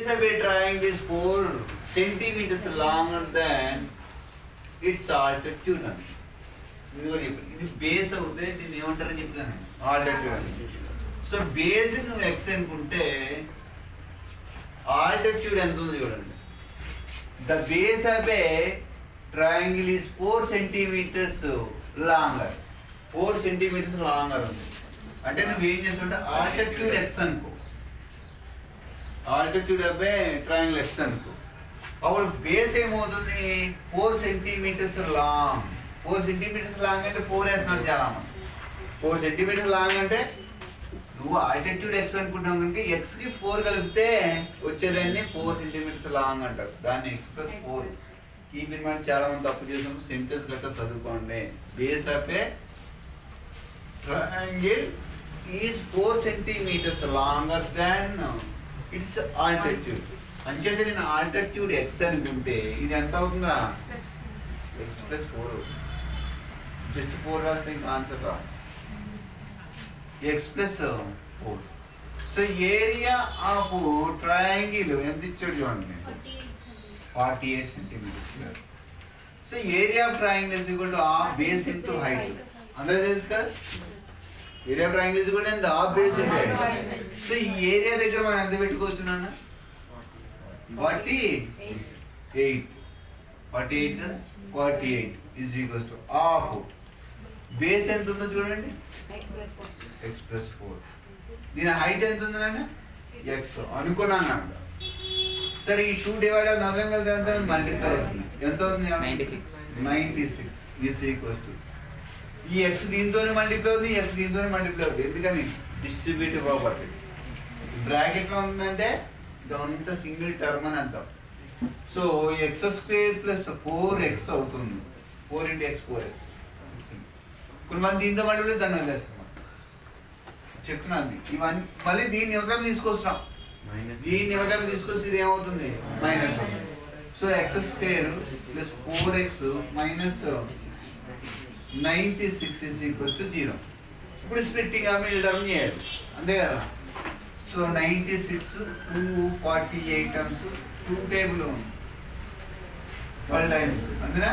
base of a triangle is 4 centimeters longer than its altitude ఇది base అవుతే దీన్ని ఏమంటారని చెప్తాను ఆల్టిట్యూడ్ సో బేస్ నువ్వు ఎక్స్ అనుకుంటే ఆల్టిట్యూడ్ ఎంత ఉంది చూడండి the base of a triangle is four centimetres longer four centimetres longer ఉంది అంటే నువ్వు ఏం చేస్తుంటే ఆల్టిట్యూడ్ ఎక్స్ అనుకో ఆల్టిట్యూడ్ అబ్బే ట్రయాంగిల్ ఎక్స్ అనుకో. అప్పుడు బేస్ ఏమవుతుంది? Four centimetres long. Four centimetres long అంటే ఫోర్ వేస్తున్నారు చాలా మంది ఫోర్ సెంటీమీటర్స్ లాంగ్ అంటే నువ్వు ఆల్టిట్యూడ్ ఎక్స్ అనుకుంటాం కనుక ఎక్స్కి ఫోర్ కలిపితే వచ్చేదాన్ని ఫోర్ సెంటీమీటర్స్ లాంగ్ అంటారు. దాన్ని ఎక్స్ ప్లస్ ఫోర్. ఈ మనం చాలా మంది తప్పు చేసాము సెంటెన్స్ గట్రా చదువుకోండి. Base of a triangle is four centimetres longer than its altitude అంచేత నేను ఆల్టిట్యూడ్ ఎక్స్ అనుకుంటే ఇది ఎంత అవుతుందా X plus four just four రాస్తే ఇంకా ఆన్సర్ రా. X plus four so area of triangle ఎంత ఇచ్చాడు చూడండి. Forty eight centimetres so area of triangle is equal to half base into height అందరూ తెలుసు కదా? Area of triangle is equal to ఎంత half base into height so ఈ area దగ్గర మనం ఎంత పెట్టుకోవచ్చు నాన్న? ఫార్టీ ఎయిట్ ఫార్టీ ఎయిట్ కదా? Forty eight is equals to half base ఎంత ఉందో చూడండి. ఎక్స్ ప్లస్ ఫోర్ దీని హైట్ ఎంత ఉందండి ఎక్స్ అనుకున్నాను అంట సరే ఈ టూ డివైడ్ అవుతుంది అర్థం కలిసి ఎంత? మల్టిప్లై అవుతుంది ఎంత అవుతుంది? 96. Ninety six is equals to ఈ ఎక్స్ దీంతోనే మల్టిప్లై అవుతుంది ఎక్స్ దీంతోనే మల్టిప్లై అవుతుంది ఎందుకని? డిస్ట్రిబ్యూటివ్ ప్రాపర్టీ బ్రాకెట్లో ఉందంటే ఇదంతా సింగిల్ టర్మ్ అని అర్థం. So X square plus four X అవుతుంది. Four into X four X కొంతమంది దీంతో మల్టిప్లై దాన్ని వదిలేస్తాం చెప్తున్నాను ఇవన్నీ మళ్ళీ దీన్ని ఎవరైనా తీసుకొస్తున్నాం. దీన్ని ఎవరైనా తీసుకొస్తే ఇది ఏమవుతుంది? Minus so X square plus four X minus ninety six is equals to zero ఇప్పుడు స్ప్లిట్టింగ్ ఆ మిడిల్ టర్మ్ చేయాలి. అంతే కదా? So ninety six two forty eight terms two table twelve times అంతేనా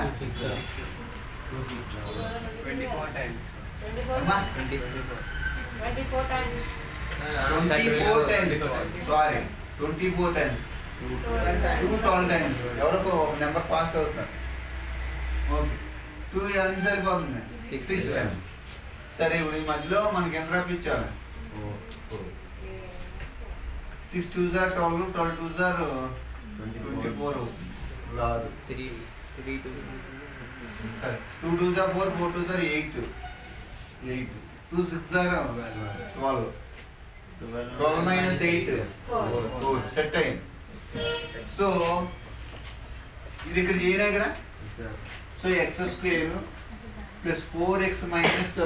twenty four times twenty four sorry twenty four times two twelve times ఎవరికో ఒక number pass అవుతున్నారు okay two ఎన్ని సరిపోతుంది Six. సిక్స్ టైమ్స్ సరే ఇప్పుడు ఈ మధ్యలో మనకి ఎంత రప్పించాలి సిక్స్ టూ జార్ ట్వెల్వ్ ట్వెల్వ్ టూ జార్ ట్వంటీ ఫోర్ అవుతుంది రాదు త్రీ త్రీ టూ సరే టూ టూ జార్ ఫోర్ ఫోర్ టూ జార్ eight eight two six jar twelve twelve minus eight four set అయింది సో ఇది ఇక్కడ చేయరా ఇక్కడ so X square plus four X minus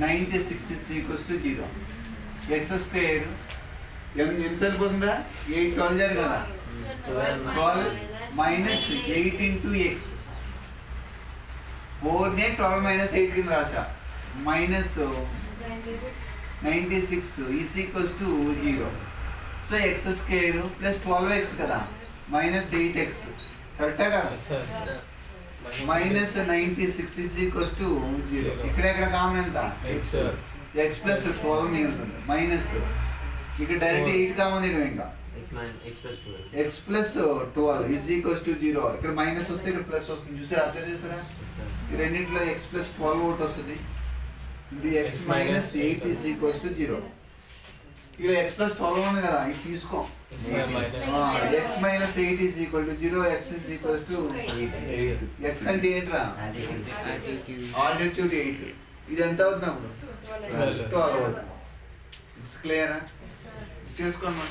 ninety six is equals to zero X square ఎన్ని సరిపోతుందా eight twelve జారు కదా twelve minus eight into X ఫోర్నే twelve minus eight కింద రాసా minus ninety six is equals to zero so X square plus twelve X కదా minus eight X కరెక్టా కదా minus ninety six is equals to zero ఇక్కడ ఎక్కడ common ఎంత. X plus twelve మిగులుతుంది. Minus ఇక్కడ డైరెక్ట్. ఎయిట్ కామన్ ఇంకా. X plus twelve is equals to zero ఇక్కడ మైనస్ వస్తే ఇక్కడ ప్లస్ వస్తుంది. చూసారా? అబ్జర్వ్ చేస్తారా ఈ రెండింటిలో ఎక్స్ ప్లస్ ట్వెల్వ్ ఒకటి వస్తుంది. ఇది X minus eight is equals to zero ఇక్కడ ఎక్స్ ప్లస్ ట్వెల్వ్ ఉంది కదా ఇది తీసుకో. X minus eight is equal to zero X is equals to X అంటే ఏంట్రా? ఆల్టిట్యూడ్ ఎయిట్ ఇది ఎంత అవుతుంది అప్పుడు. ట్వెల్వ్ అవుతుంది. ఇట్స్ క్లియరా చేసుకోండి